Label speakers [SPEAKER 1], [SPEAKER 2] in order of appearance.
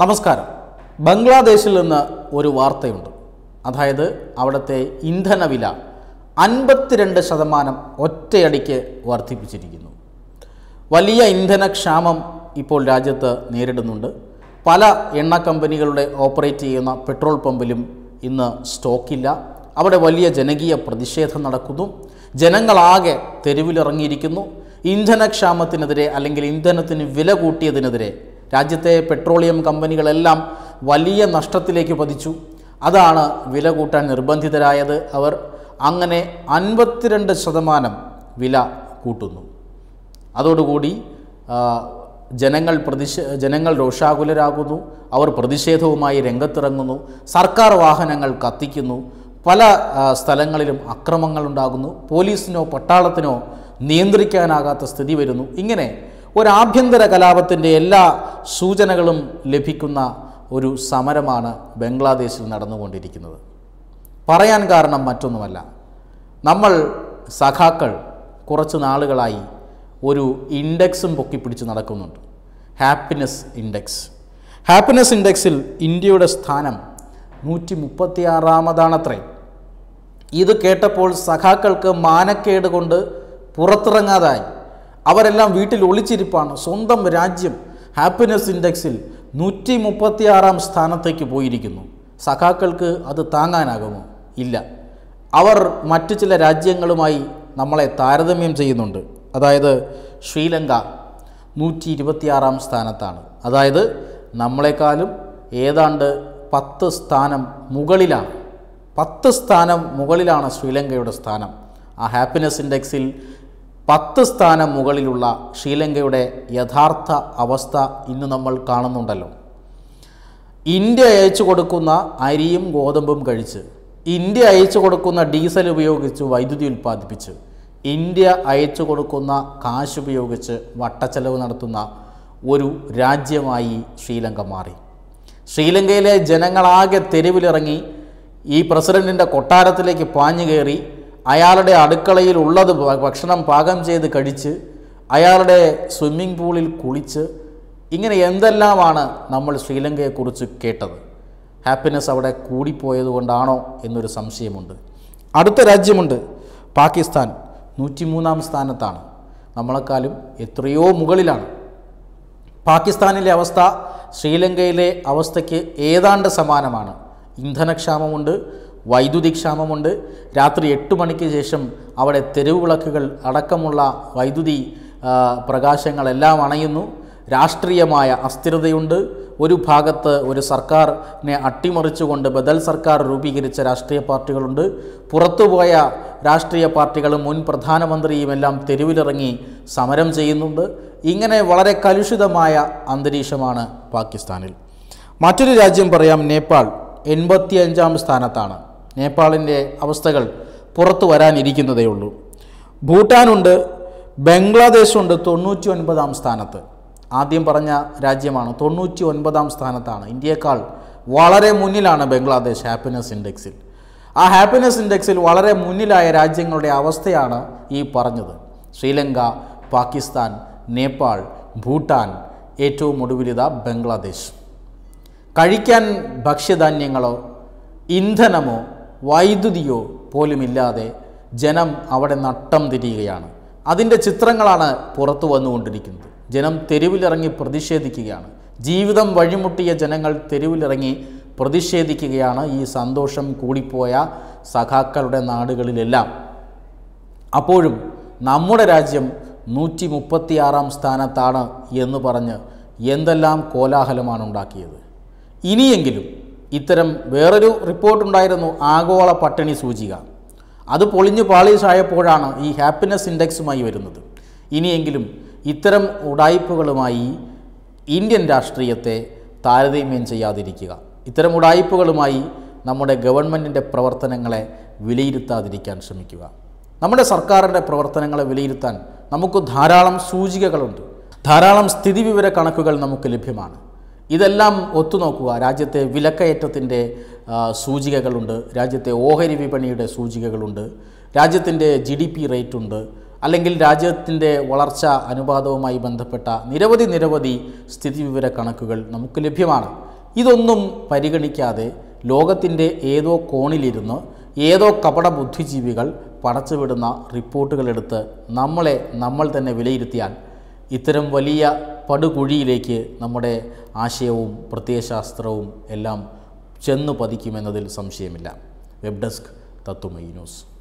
[SPEAKER 1] നമസ്കാരം. ബംഗ്ലാദേശിൽ നിന്ന് ഒരു വാർത്തയുണ്ട്. അതായത് അവിടുത്തെ ഇന്ധനവില അൻപത്തിരണ്ട് ശതമാനം ഒറ്റയടിക്ക് വർദ്ധിപ്പിച്ചിരിക്കുന്നു. വലിയ ഇന്ധനക്ഷാമം ഇപ്പോൾ രാജ്യത്ത് നേരിടുന്നുണ്ട്. പല എണ്ണ കമ്പനികളുടെ ഓപ്പറേറ്റ് ചെയ്യുന്ന പെട്രോൾ പമ്പിലും ഇന്ന് സ്റ്റോക്കില്ല. അവിടെ വലിയ ജനകീയ പ്രതിഷേധം നടക്കുന്നു. ജനങ്ങളാകെ തെരുവിലിറങ്ങിയിരിക്കുന്നു. ഇന്ധനക്ഷാമത്തിനെതിരെ അല്ലെങ്കിൽ ഇന്ധനത്തിന് വില കൂട്ടിയതിനെതിരെ രാജ്യത്തെ പെട്രോളിയം കമ്പനികളെല്ലാം വലിയ നഷ്ടത്തിലേക്ക് പതിച്ചു. അതാണ് വില കൂട്ടാൻ നിർബന്ധിതരായത്. അവർ അങ്ങനെ അൻപത്തിരണ്ട് ശതമാനം വില കൂട്ടുന്നു. അതോടുകൂടി ജനങ്ങൾ പ്രതിഷേ ജനങ്ങൾ രോഷാകുലരാകുന്നു. അവർ പ്രതിഷേധവുമായി രംഗത്തിറങ്ങുന്നു. സർക്കാർ വാഹനങ്ങൾ കത്തിക്കുന്നു. പല സ്ഥലങ്ങളിലും സ്ഥലങ്ങളിലും അക്രമങ്ങളുണ്ടാകുന്നു. പോലീസിനോ പട്ടാളത്തിനോ നിയന്ത്രിക്കാനാകാത്ത സ്ഥിതി വരുന്നു. ഇങ്ങനെ ഒരു ആഭ്യന്തര കലാപത്തിന്റെ എല്ലാ സൂചനകളും ലഭിക്കുന്ന ഒരു സമരമാണ് ബംഗ്ലാദേശിൽ നടന്നുകൊണ്ടിരിക്കുന്നത്. പറയാൻ കാരണം മറ്റൊന്നുമല്ല. നമ്മൾ സഖാക്കൾ കുറച്ച് നാളുകളായി ഒരു ഇൻഡെക്സും പൊക്കിപ്പിടിച്ച് നടക്കുന്നുണ്ട്. Happiness index. ഹാപ്പിനെസ് ഇൻഡെക്സിൽ ഇന്ത്യയുടെ സ്ഥാനം നൂറ്റി മുപ്പത്തിയാറാമതാണത്രേ ഇത് കേട്ടപ്പോൾ സഖാക്കൾക്ക് മാനക്കേട് കൊണ്ട് പുറത്തിറങ്ങാതായി. അവരെല്ലാം വീട്ടിൽ ഒളിച്ചിരിപ്പാണ്. സ്വന്തം രാജ്യം ഹാപ്പിനെസ് ഇൻഡെക്സിൽ നൂറ്റി മുപ്പത്തിയാറാം സ്ഥാനത്തേക്ക് പോയിരിക്കുന്നു. സഖാക്കൾക്ക് അത് താങ്ങാനാകുമോ? ഇല്ല. അവർ മറ്റു ചില രാജ്യങ്ങളുമായി നമ്മളെ താരതമ്യം ചെയ്യുന്നുണ്ട്. അതായത് ശ്രീലങ്ക നൂറ്റി ഇരുപത്തിയാറാം സ്ഥാനത്താണ്. അതായത് നമ്മളെക്കാളും ഏതാണ്ട് പത്ത് സ്ഥാനം മുകളിലാണ്. പത്ത് സ്ഥാനം മുകളിലാണ് ശ്രീലങ്കയുടെ സ്ഥാനം. ആ ഹാപ്പിനെസ് ഇൻഡെക്സിൽ പത്ത് സ്ഥാനം മുകളിലുള്ള ശ്രീലങ്കയുടെ യഥാർത്ഥ അവസ്ഥ ഇന്ന് നമ്മൾ കാണുന്നുണ്ടല്ലോ. ഇന്ത്യ അയച്ചു കൊടുക്കുന്ന അരിയും ഗോതമ്പും കഴിച്ച് ഇന്ത്യ അയച്ചു കൊടുക്കുന്ന ഡീസൽ ഉപയോഗിച്ച് വൈദ്യുതി ഉൽപ്പാദിപ്പിച്ച് ഇന്ത്യ അയച്ചു കൊടുക്കുന്ന കാശ് ഉപയോഗിച്ച് വട്ടച്ചെലവ് നടത്തുന്ന ഒരു രാജ്യമായി ശ്രീലങ്ക മാറി. ശ്രീലങ്കയിലെ ജനങ്ങളാകെ തെരുവിലിറങ്ങി ഈ പ്രസിഡന്റിന്റെ കൊട്ടാരത്തിലേക്ക് പാഞ്ഞു കയറി അയാളുടെ അടുക്കളയിൽ ഉള്ളത് ഭക്ഷണം പാകം ചെയ്ത് കഴിച്ച് അയാളുടെ സ്വിമ്മിംഗ് പൂളിൽ കുളിച്ച് ഇങ്ങനെ എന്തെല്ലാമാണ് നമ്മൾ ശ്രീലങ്കയെക്കുറിച്ച് കേട്ടത്? ഹാപ്പിനെസ് അവിടെ കൂടിപ്പോയത് കൊണ്ടാണോ എന്നൊരു സംശയമുണ്ട്. അടുത്ത രാജ്യമുണ്ട്. പാകിസ്ഥാൻ നൂറ്റിമൂന്നാം സ്ഥാനത്താണ്. നമ്മളെക്കാളും എത്രയോ മുകളിലാണ്. പാകിസ്ഥാനിലെ അവസ്ഥ ശ്രീലങ്കയിലെ അവസ്ഥയ്ക്ക് ഏതാണ്ട് സമാനമാണ്. ഇന്ധനക്ഷാമമുണ്ട് വൈദ്യുതി ക്ഷാമമുണ്ട് രാത്രി എട്ട് മണിക്ക് ശേഷം അവിടെ തെരുവ് വിളക്കുകൾ അടക്കമുള്ള വൈദ്യുതി പ്രകാശങ്ങളെല്ലാം അണയുന്നു. രാഷ്ട്രീയമായ അസ്ഥിരതയുണ്ട്. ഒരു ഭാഗത്ത് ഒരു സർക്കാരിനെ അട്ടിമറിച്ചുകൊണ്ട് ബദൽ സർക്കാർ രൂപീകരിച്ച രാഷ്ട്രീയ പാർട്ടികളുണ്ട്. പുറത്തുപോയ രാഷ്ട്രീയ പാർട്ടികളും മുൻ പ്രധാനമന്ത്രിയും എല്ലാം തെരുവിലിറങ്ങി സമരം ചെയ്യുന്നുണ്ട്. ഇങ്ങനെ വളരെ കലുഷിതമായ അന്തരീക്ഷമാണ് പാകിസ്ഥാനിൽ. മറ്റൊരു രാജ്യം പറയാം നേപ്പാൾ. എൺപത്തിയഞ്ചാം സ്ഥാനത്താണ്. നേപ്പാളിന്റെ അവസ്ഥകൾ പുറത്തു വരാനിരിക്കുന്നതേ ഉള്ളൂ. ഭൂട്ടാനുണ്ട് ബംഗ്ലാദേശുണ്ട് തൊണ്ണൂറ്റി ഒൻപതാം സ്ഥാനത്ത്. ആദ്യം പറഞ്ഞ രാജ്യമാണ് തൊണ്ണൂറ്റി ഒൻപതാം സ്ഥാനത്താണ്. ഇന്ത്യയേക്കാൾ വളരെ മുന്നിലാണ് ബംഗ്ലാദേശ് ഹാപ്പിനെസ് ഇൻഡെക്സിൽ. ആ ഹാപ്പിനെസ് ഇൻഡെക്സിൽ വളരെ മുന്നിലായ രാജ്യങ്ങളുടെ അവസ്ഥയാണ് ഈ പറഞ്ഞത്. ശ്രീലങ്ക പാകിസ്ഥാൻ നേപ്പാൾ ഭൂട്ടാൻ ഏറ്റവും ഒടുവിലിത ബംഗ്ലാദേശ്. കഴിക്കാൻ ഭക്ഷ്യധാന്യങ്ങളോ ഇന്ധനമോ വൈദ്യുതിയോ പോലുമില്ലാതെ ജനം അവിടെ നട്ടം തിരിയുകയാണ്. അതിന്റെ ചിത്രങ്ങളാണ് പുറത്തു വന്നുകൊണ്ടിരിക്കുന്നത്. ജനം തെരുവിലിറങ്ങി പ്രതിഷേധിക്കുകയാണ്. ജീവിതം വഴിമുട്ടിയ ജനങ്ങൾ തെരുവിലിറങ്ങി പ്രതിഷേധിക്കുകയാണ് ഈ സന്തോഷം കൂടിപ്പോയ സഖാക്കളുടെ നാടുകളിലെല്ലാം. അപ്പോഴും നമ്മുടെ രാജ്യം നൂറ്റി മുപ്പത്തിയാറാം സ്ഥാനത്താണ് എന്ന് പറഞ്ഞ് എന്തെല്ലാം കോലാഹലമാണ് ഉണ്ടാക്കിയത്. ഇനിയെങ്കിലും ഇത്തരം വേറൊരു റിപ്പോർട്ടുണ്ടായിരുന്നു ആഗോള പട്ടിണി സൂചിക. അത് പൊളിഞ്ഞു പാളീഷായപ്പോഴാണ് ഈ ഹാപ്പിനെസ് ഇൻഡെക്സുമായി വരുന്നത്. ഇനിയെങ്കിലും ഇത്തരം ഉടായ്പകളുമായി ഇന്ത്യൻ രാഷ്ട്രീയത്തെ താരതമ്യം ചെയ്യാതിരിക്കുക. ഇത്തരം ഉടായ്പകളുമായി നമ്മുടെ ഗവൺമെന്റിന്റെ പ്രവർത്തനങ്ങളെ വിലയിരുത്താതിരിക്കാൻ ശ്രമിക്കുക. നമ്മുടെ സർക്കാരിന്റെ പ്രവർത്തനങ്ങളെ വിലയിരുത്താൻ നമുക്ക് ധാരാളം സൂചികകളുണ്ട്. ധാരാളം സ്ഥിതിവിവര കണക്കുകൾ നമുക്ക് ലഭ്യമാണ്. ഇതെല്ലാം ഒത്തുനോക്കുക. രാജ്യത്തെ വിലക്കയറ്റത്തിന്റെ സൂചികകളുണ്ട്. രാജ്യത്തെ ഓഹരി വിപണിയുടെ സൂചികകളുണ്ട്. രാജ്യത്തിന്റെ ജി ഡി പി റേറ്റുണ്ട്. അല്ലെങ്കിൽ രാജ്യത്തിന്റെ വളർച്ച അനുപാതവുമായി ബന്ധപ്പെട്ട നിരവധി നിരവധി സ്ഥിതിവിവര കണക്കുകൾ നമുക്ക് ലഭ്യമാണ്. ഇതൊന്നും പരിഗണിക്കാതെ ലോകത്തിന്റെ ഏതോ കോണിലിരുന്ന് ഏതോ കപട ബുദ്ധിജീവികൾ പടച്ചുവിടുന്ന റിപ്പോർട്ടുകളെടുത്ത് നമ്മളെ നമ്മൾ തന്നെ വിലയിരുത്തിയാൽ ഇത്തരം വലിയ പടുകുഴിയിലേക്ക് നമ്മുടെ ആശയവും പ്രത്യയശാസ്ത്രവും എല്ലാം ചെന്നു പതിക്കുമെന്നതിൽ സംശയമില്ല. വെബ് ഡെസ്ക് തത്തുമൈ ന്യൂസ്.